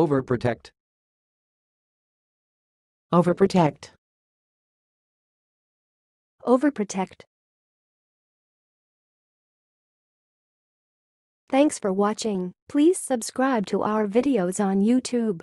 Overprotect. Overprotect. Overprotect. Thanks for watching. Please subscribe to our videos on YouTube.